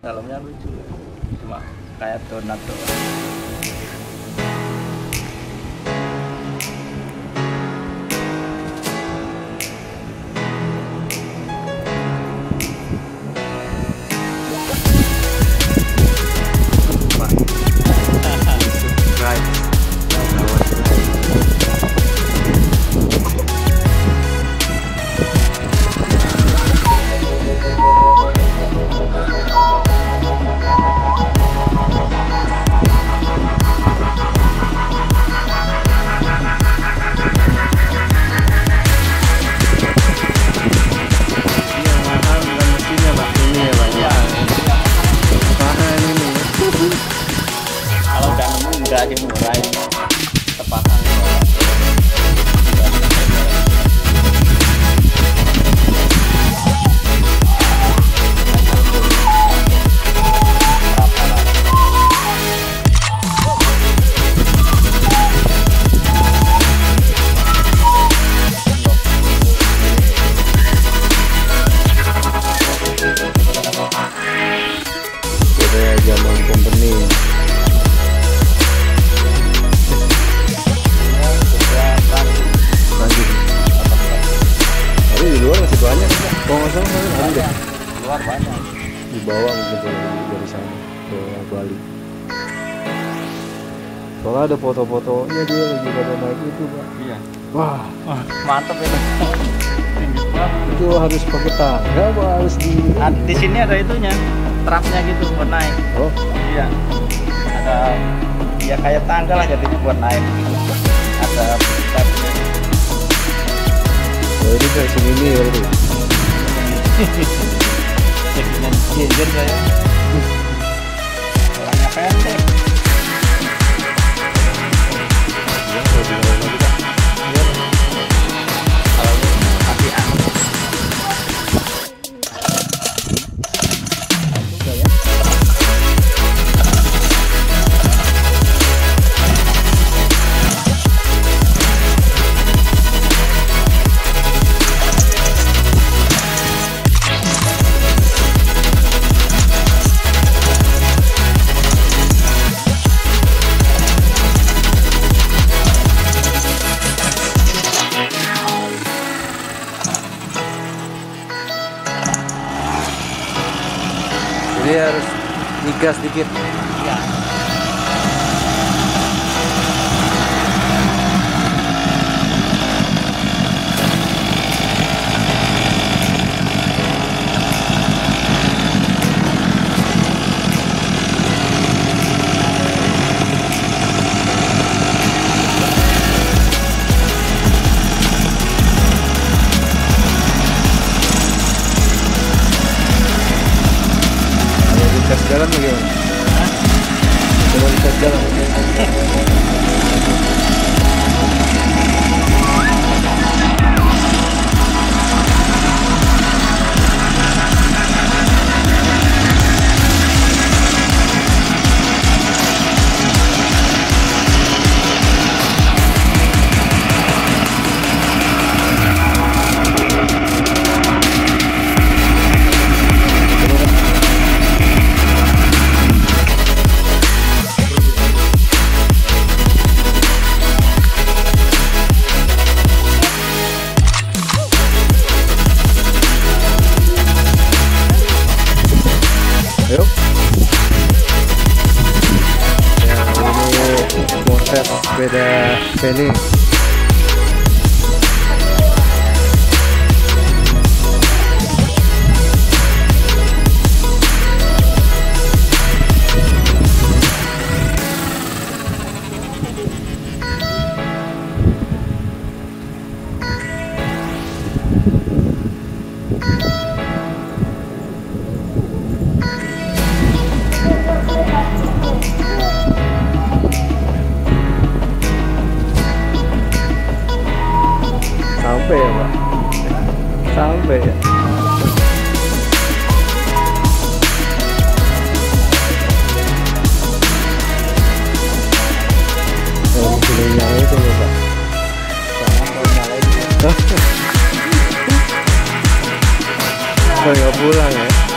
dalamnya lucu. Cuma kayak donat doang lagi mo right? Tapakan mo di bawah mungkin dari, dari sana ke Bali. Soalnya ada foto-fotonya dia lagi pada naik itu pak. iya. Wah. Mantep ini itu harus pakai tangga apa harus di Nah, di sini ada itunya trapnya gitu buat naik. Oh. Iya. Ada ya kayak tangga lah jadinya buat naik. Ada trapnya. Oh, ini versi ini ya itu jadinya ginger saya orangnya pendek jadi harus digas dikit ya kalau digas jalan bagaimana with uh, Felipe. Sampai ya, Pak. Sampai ya. Oh, yang itu Pak. Nggak pulang ya.